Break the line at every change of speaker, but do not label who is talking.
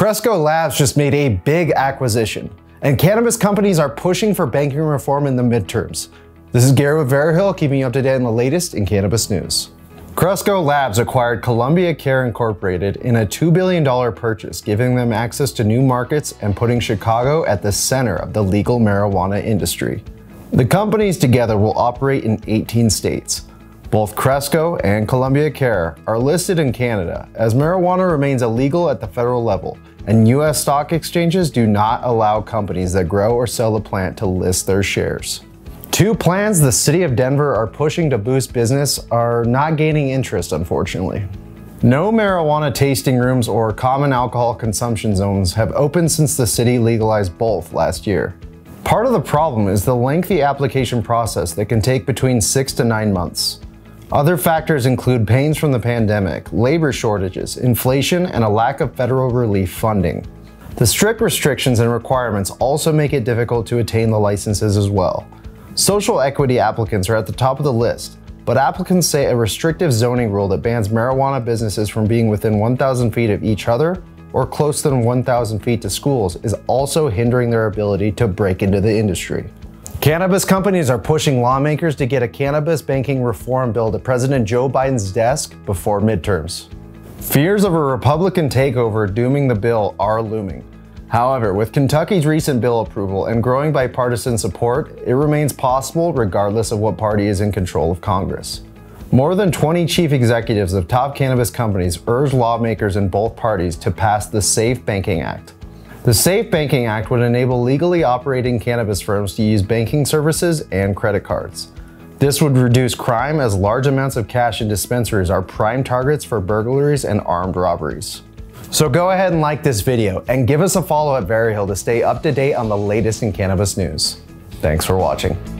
Cresco Labs just made a big acquisition, and cannabis companies are pushing for banking reform in the midterms. This is Gary with Veriheal, keeping you up to date on the latest in cannabis news. Cresco Labs acquired Columbia Care Incorporated in a $2 billion purchase, giving them access to new markets and putting Chicago at the center of the legal marijuana industry. The companies together will operate in 18 states. Both Cresco and Columbia Care are listed in Canada, as marijuana remains illegal at the federal level, and US stock exchanges do not allow companies that grow or sell the plant to list their shares. Two plans the city of Denver are pushing to boost business are not gaining interest, unfortunately. No marijuana tasting rooms or common alcohol consumption zones have opened since the city legalized both last year. Part of the problem is the lengthy application process that can take between six to nine months. Other factors include pains from the pandemic, labor shortages, inflation, and a lack of federal relief funding. The strict restrictions and requirements also make it difficult to attain the licenses as well. Social equity applicants are at the top of the list, but applicants say a restrictive zoning rule that bans marijuana businesses from being within 1,000 feet of each other or close than 1,000 feet to schools is also hindering their ability to break into the industry. Cannabis companies are pushing lawmakers to get a cannabis banking reform bill to President Joe Biden's desk before midterms. Fears of a Republican takeover dooming the bill are looming. However, with Kentucky's recent bill approval and growing bipartisan support, it remains possible regardless of what party is in control of Congress. More than 20 chief executives of top cannabis companies urged lawmakers in both parties to pass the SAFE Banking Act. The SAFE Banking Act would enable legally operating cannabis firms to use banking services and credit cards. This would reduce crime as large amounts of cash in dispensaries are prime targets for burglaries and armed robberies. So go ahead and like this video and give us a follow at Veriheal to stay up to date on the latest in cannabis news. Thanks for watching.